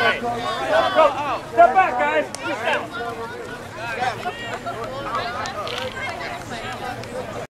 Step back, guys.